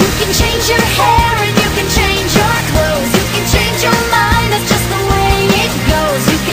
You can change your hair.